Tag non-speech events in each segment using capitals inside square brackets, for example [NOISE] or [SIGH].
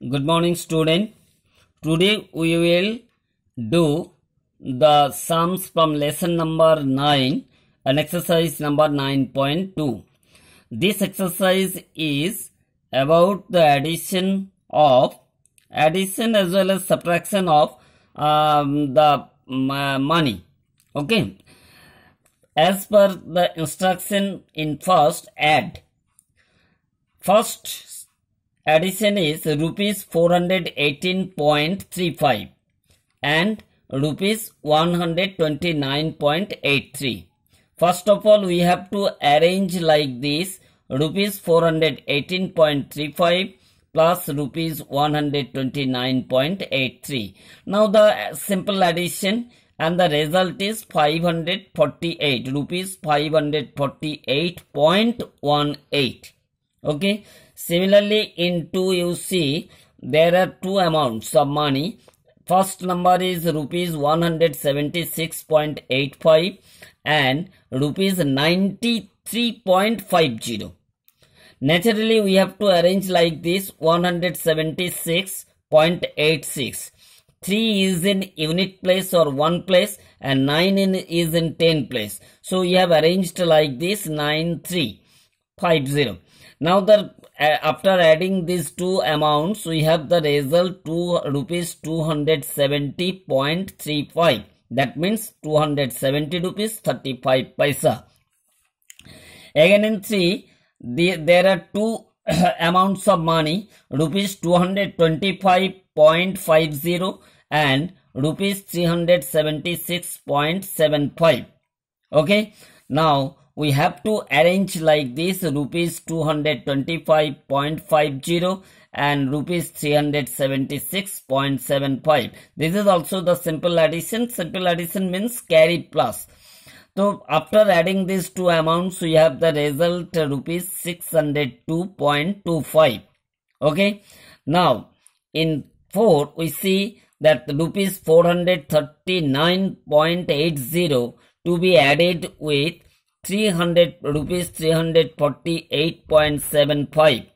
Good morning, student. Today we will do the sums from lesson number 9 and exercise number 9.2. This exercise is about the addition of addition as well as subtraction of um, the um, uh, money. Okay. As per the instruction in first add. First addition is rupees 418.35 and rupees 129.83 first of all we have to arrange like this rupees 418.35 plus rupees 129.83 now the simple addition and the result is 548 rupees 548.18 okay similarly in 2 you see there are two amounts of money. First number is rupees 176.85 and rupees 93.50 naturally we have to arrange like this 176.86 3 is in unit place or 1 place and 9 in, is in 10 place. So we have arranged like this 9350 now the after adding these two amounts we have the result 2 rupees 270.35 that means 270 rupees 35 paisa. Again in 3 the, there are two [CLEARS THROAT] amounts of money rupees 225.50 and rupees 376.75 okay? Now we have to arrange like this rupees 225.50 and rupees 376.75 this is also the simple addition. Simple addition means carry plus. So after adding these two amounts we have the result rupees 602.25 okay? Now in 4 we see that rupees 439.80 to be added with 300 rupees 348.75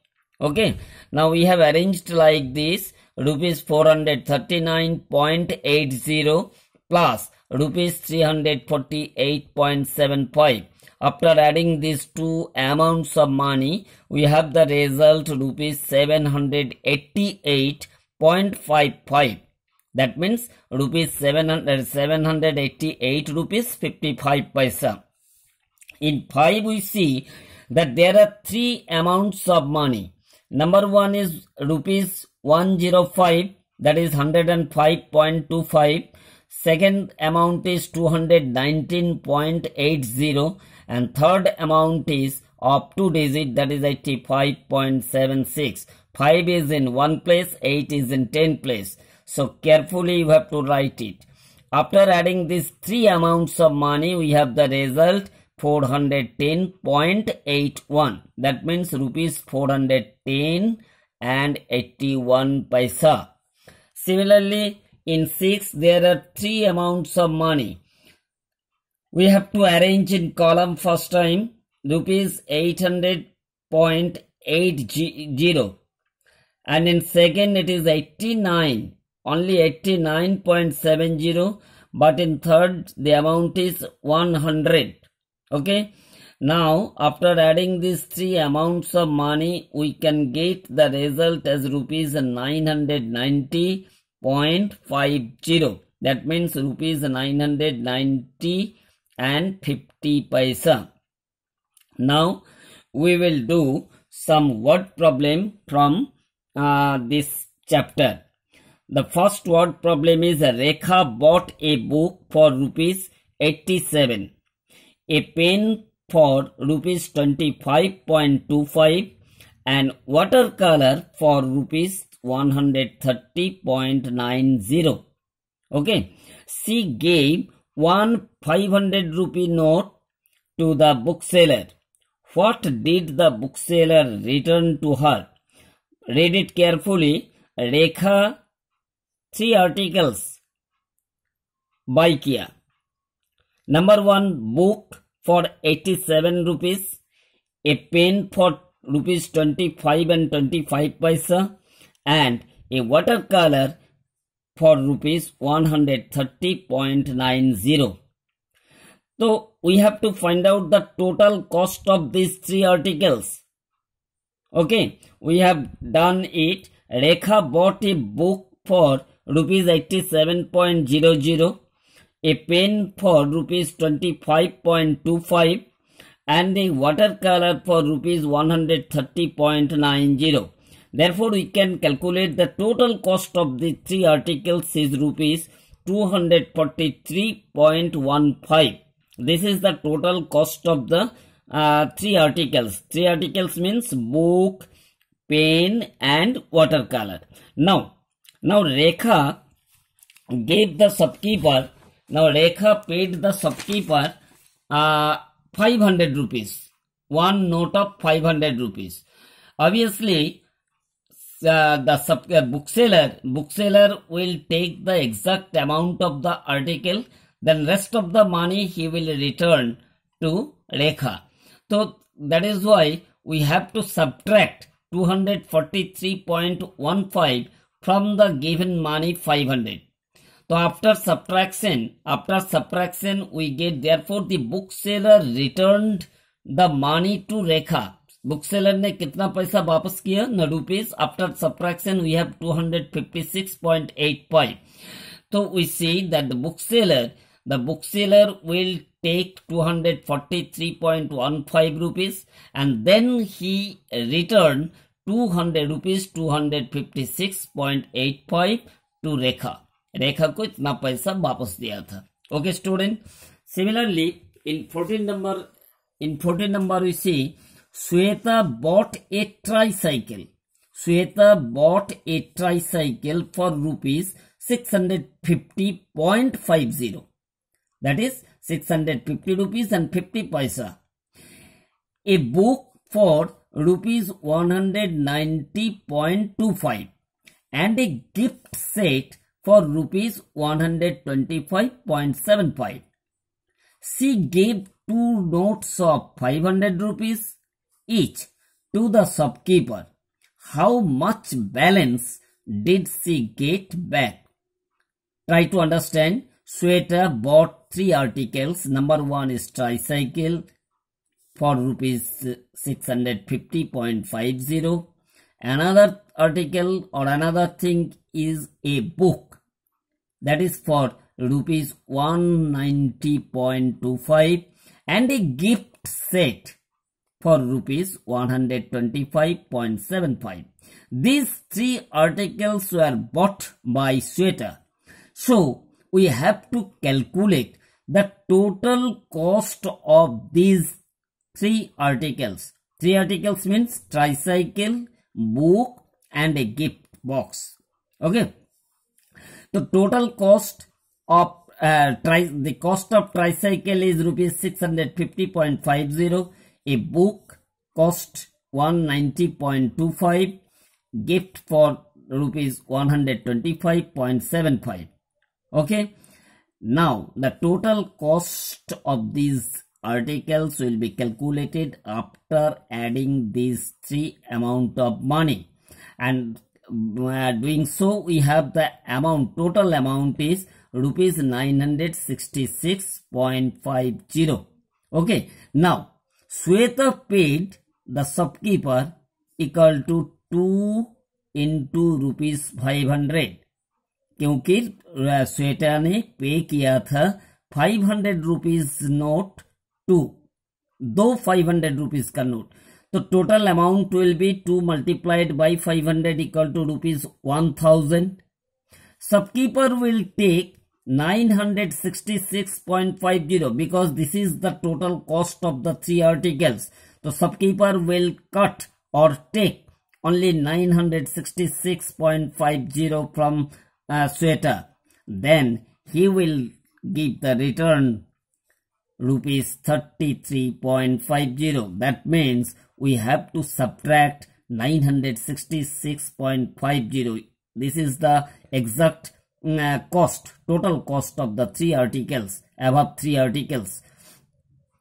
okay? Now we have arranged like this. Rupees 439.80 plus rupees 348.75 after adding these two amounts of money we have the result rupees 788.55 that means rupees 700 788 rupees 55 paisa in 5 we see that there are three amounts of money. Number one is rupees 105 that is 105.25. Second amount is 219.80 and third amount is of two digit that is 85.76. 5 is in one place, 8 is in 10 place. So carefully you have to write it. After adding these three amounts of money, we have the result 410.81 that means rupees 410 and 81 paisa. Similarly in 6 there are three amounts of money. We have to arrange in column first time rupees 800.80 and in second it is 89 only 89.70 but in third the amount is 100 okay? Now after adding these three amounts of money we can get the result as rupees 990.50 that means rupees 990 and 50 paisa. Now we will do some word problem from uh, this chapter. The first word problem is Rekha bought a book for rupees 87 a pen for rupees 25.25 and watercolor for rupees 130.90 okay. She gave one 500 rupee note to the bookseller. What did the bookseller return to her? Read it carefully. Rekha three articles. By kia number one book for 87 rupees, a pen for rupees 25 and 25 paisa, and a watercolor for rupees 130.90. So we have to find out the total cost of these three articles. Okay, we have done it. Rekha bought a book for rupees 87.00, a pen for rupees 25.25 and a watercolor for rupees 130.90. Therefore, we can calculate the total cost of the three articles is rupees 243.15. This is the total cost of the uh, three articles. Three articles means book, pen and watercolor. Now, now Rekha gave the shopkeeper, now Rekha paid the shopkeeper uh, 500 rupees. One note of 500 rupees. Obviously, uh, the sub, uh, bookseller bookseller will take the exact amount of the article then rest of the money he will return to Rekha. So that is why we have to subtract 243.15 from the given money 500. So after subtraction, after subtraction we get therefore the bookseller returned the money to Rekha book seller ने कितना पैसा वापस किया न rupees after subtraction we have 256.85 so we see that the bookseller the bookseller will take 243.15 rupees and then he returned 200 rupees 256.85 to रेखा रेखा को इतना पैसा वापस दिया था। Okay student similarly in fourteen number in fourteen number C Shweta bought a tricycle Shweta bought a tricycle for rupees six hundred fifty point five zero that is six hundred fifty rupees and fifty paisa a book for rupees one hundred ninety point two five and a gift set for rupees 125.75. She gave two notes of 500 rupees each to the shopkeeper. How much balance did she get back? Try to understand. Sweta bought three articles. Number one is tricycle for rupees 650.50. Another article or another thing is a book that is for rupees 190.25 and a gift set for rupees 125.75. These three articles were bought by Sweta. So we have to calculate the total cost of these three articles. Three articles means tricycle, book and a gift box. Okay. The total cost of uh, tri the cost of tricycle is rupees 650.50 a book cost 190.25 gift for rupees 125.75 okay? Now the total cost of these articles will be calculated after adding these three amount of money. And doing so we have the amount total amount is rupees 966.50 okay now Sweta paid the shopkeeper equal to two into rupees five hundred क्योंकि स्वेटा ने pay किया था five hundred rupees note two दो five hundred rupees का note The total amount will be 2 multiplied by 500 equal to rupees 1000. Subkeeper will take 966.50 because this is the total cost of the three articles. So subkeeper will cut or take only 966.50 from uh, Sweta. Then he will give the return rupees 33.50 that means we have to subtract 966.50. This is the exact uh, cost total cost of the three articles above three articles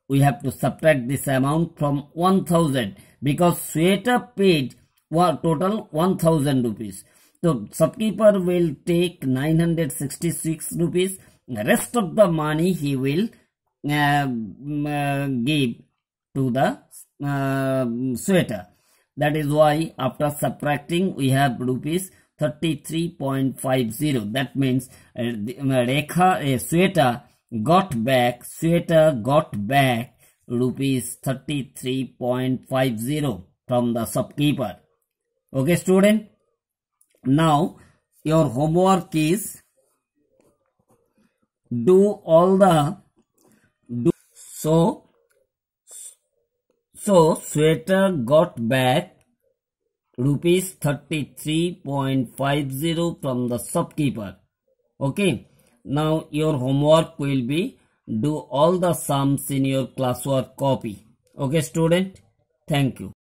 we have to subtract this amount from 1000 because Sweta paid total 1000 rupees So shopkeeper will take 966 rupees. The rest of the money he will uh, uh, give to the uh, Sweta. That is why after subtracting we have rupees 33.50. That means uh, uh, Rekha, a Sweta got back, Sweta got back rupees 33.50 from the shopkeeper. Okay student. Now your homework is do all the do so so Sweta got back rupees 33.50 from the shopkeeper. Okay now your homework will be do all the sums in your classwork copy. Okay student? Thank you